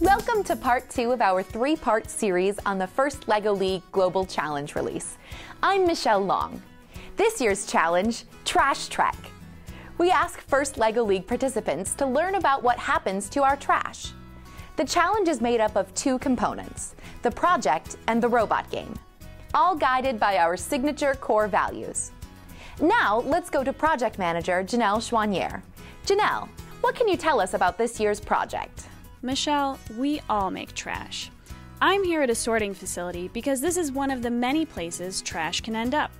Welcome to part two of our three part series on the first LEGO League Global Challenge release. I'm Michelle Long. This year's challenge Trash Trek. We ask first LEGO League participants to learn about what happens to our trash. The challenge is made up of two components the project and the robot game, all guided by our signature core values. Now, let's go to project manager Janelle Chouanier. Janelle, what can you tell us about this year's project? Michelle, we all make trash. I'm here at a sorting facility because this is one of the many places trash can end up.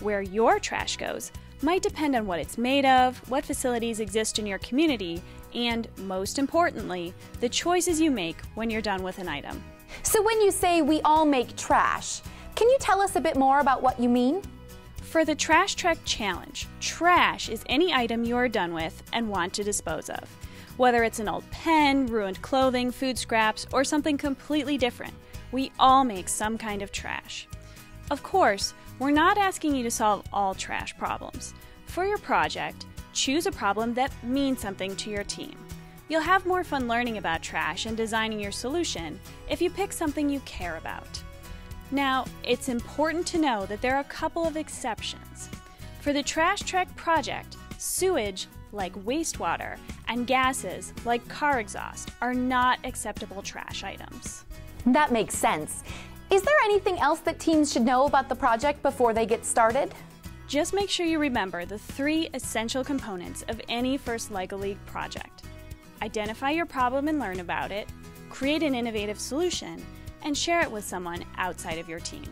Where your trash goes might depend on what it's made of, what facilities exist in your community, and most importantly, the choices you make when you're done with an item. So, when you say we all make trash, can you tell us a bit more about what you mean? For the Trash Trek Challenge, trash is any item you are done with and want to dispose of. Whether it's an old pen, ruined clothing, food scraps, or something completely different, we all make some kind of trash. Of course, we're not asking you to solve all trash problems. For your project, choose a problem that means something to your team. You'll have more fun learning about trash and designing your solution if you pick something you care about. Now, it's important to know that there are a couple of exceptions. For the Trash Trek project, sewage, like wastewater, and gases, like car exhaust, are not acceptable trash items. That makes sense. Is there anything else that teams should know about the project before they get started? Just make sure you remember the three essential components of any first LEGO League project. Identify your problem and learn about it, create an innovative solution, and share it with someone outside of your team.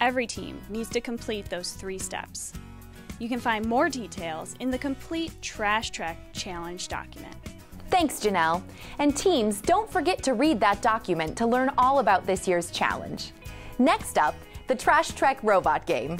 Every team needs to complete those three steps. You can find more details in the complete Trash Trek Challenge document. Thanks, Janelle. And teams, don't forget to read that document to learn all about this year's challenge. Next up, the Trash Trek robot game.